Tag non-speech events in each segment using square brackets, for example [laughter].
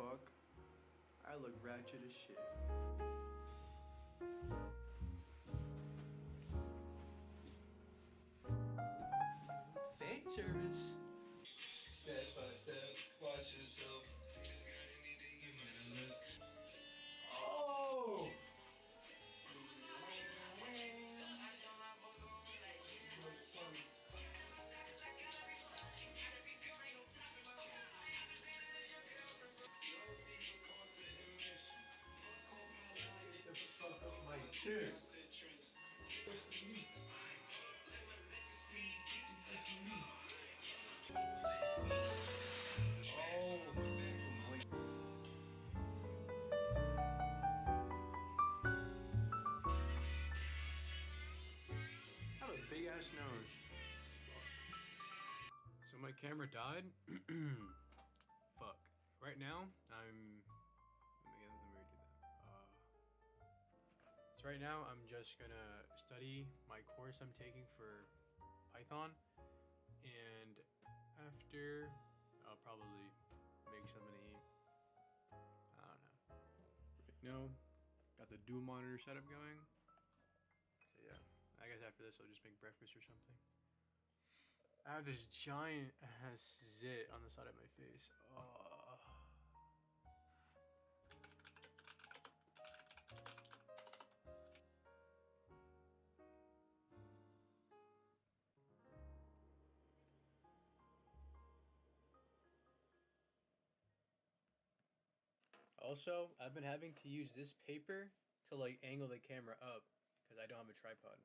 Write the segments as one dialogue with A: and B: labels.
A: fuck. I look ratchet as shit. Have a big ass nose. So my camera died. [clears throat] Fuck. Right now, I'm. So right now, I'm just gonna study my course I'm taking for Python, and after, I'll probably make eat. I don't know. Right now, got the dual monitor setup going. So yeah, I guess after this I'll just make breakfast or something. I have this giant ass zit on the side of my face. Oh. Also, I've been having to use this paper to like angle the camera up because I don't have a tripod.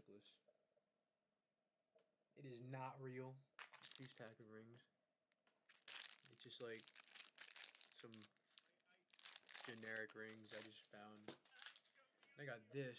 A: Necklace. It is not real. These pack of rings. It's just like some generic rings I just found. I got this.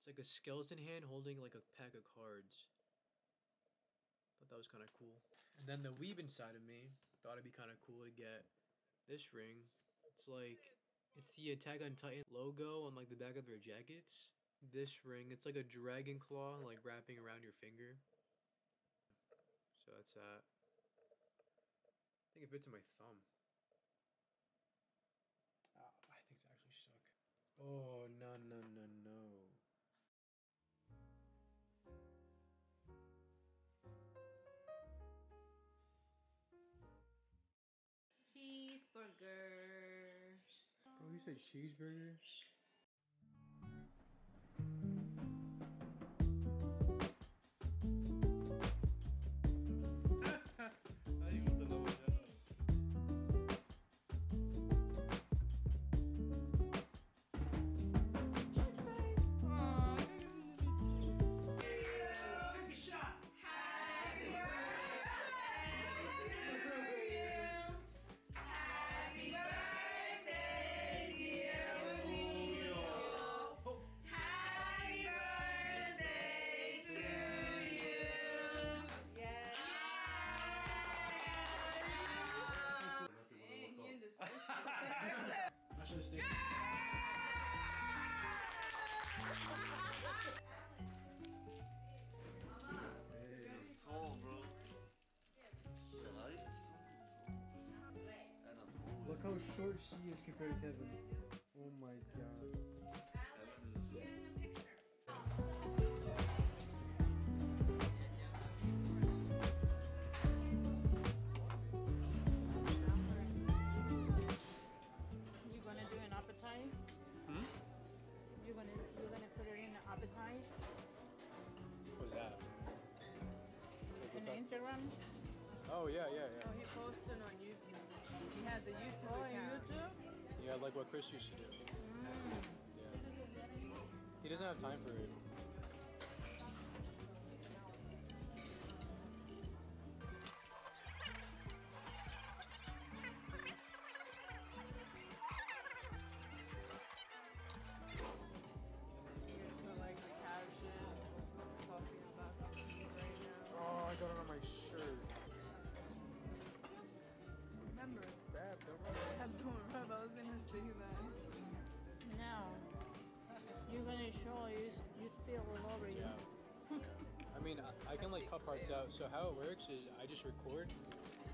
A: It's like a skeleton hand holding like a pack of cards. Thought that was kind of cool. And then the weeb inside of me thought it'd be kind of cool to get this ring. It's like it's the Attack on Titan logo on like the back of their jackets. This ring, it's like a dragon claw like wrapping around your finger. So that's that. I think it fits in my thumb. Ah, I think it's actually stuck. Oh no no no no.
B: Cheeseburger.
A: Bro, you said cheeseburger? Short she is compared to Kevin. Oh my god.
B: You gonna do an appetite?
A: Hmm?
B: You gonna you gonna put it in the appetite
A: What's that?
B: in the Instagram?
A: Oh yeah, yeah, yeah.
C: Oh, he posted on YouTube. He has a YouTube
B: Oh,
C: account.
B: YouTube?
A: Yeah, like what Chris used to do.
B: Mm.
A: Yeah. He doesn't have time for it. I,
C: I
A: can like cut parts out. So how it works is I just record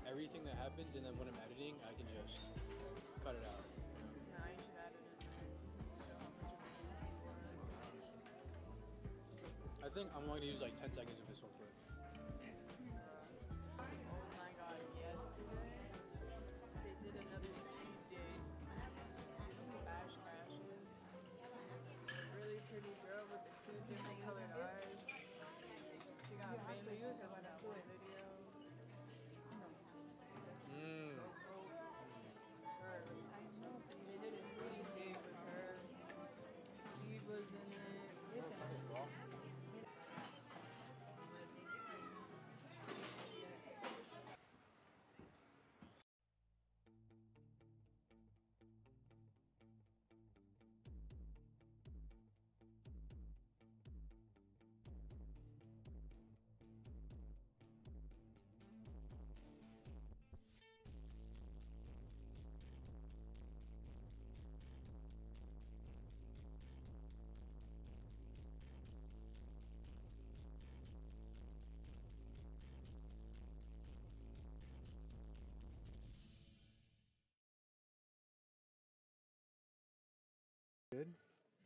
A: everything that happens, and then when I'm editing, I can just cut it out.
C: Nah, you should add it in there. Show how much of a
A: I think I'm gonna use like 10 seconds of this whole clip.
C: Got famous because of that one video.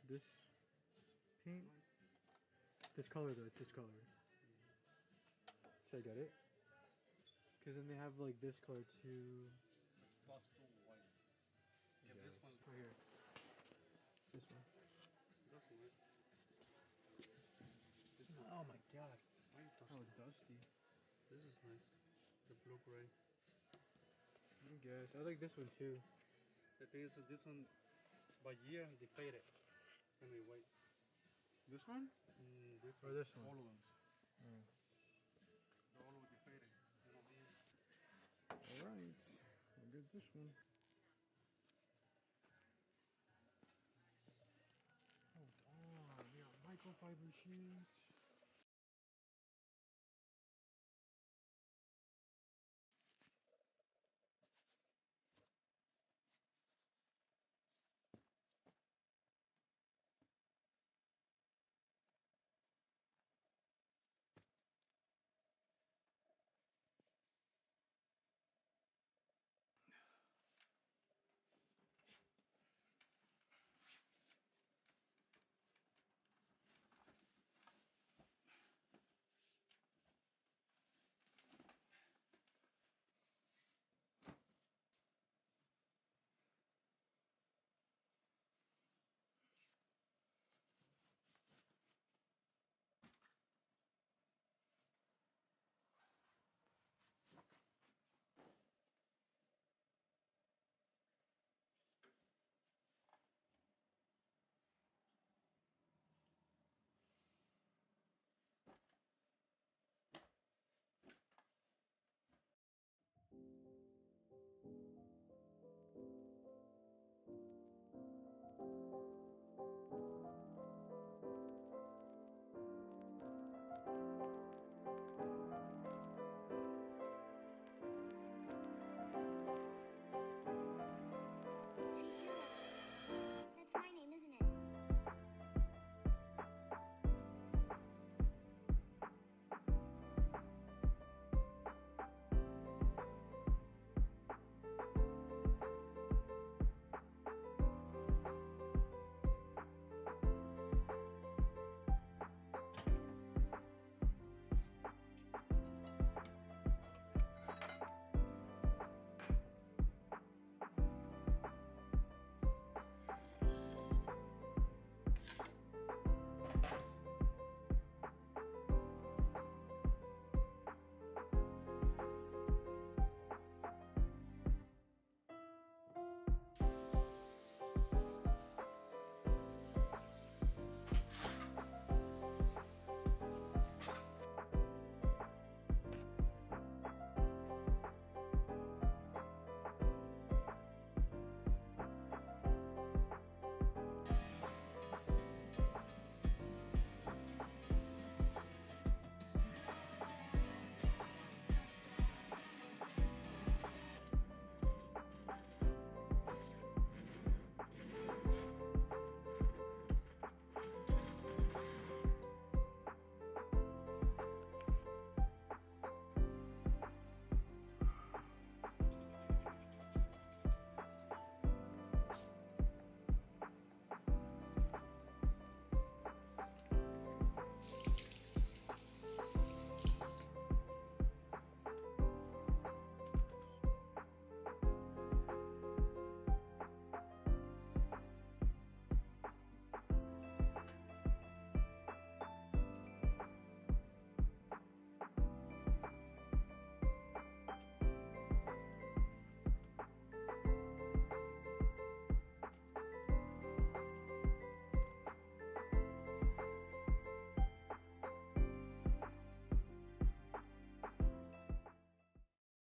A: This paint. This color though, it's this color. Should I get it? Cause then they have like this color too.
D: White. Yeah, this one.
A: Right here. This one.
D: This one.
A: Oh my god.
D: Why you touch
A: Oh, dusty.
D: This is nice. The blue gray.
A: I guess I like this one too.
D: The thing is, this one, by year, they fade it. It's gonna be white.
A: This one?
D: Mm, this
A: Or
D: one.
A: this one?
D: All of them.
A: Mm.
D: They all will be faded. You know, these.
A: All right. I'll get this one. Oh, darn. We got microfiber sheets.